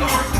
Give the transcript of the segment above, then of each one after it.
Yeah.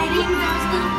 fighting those little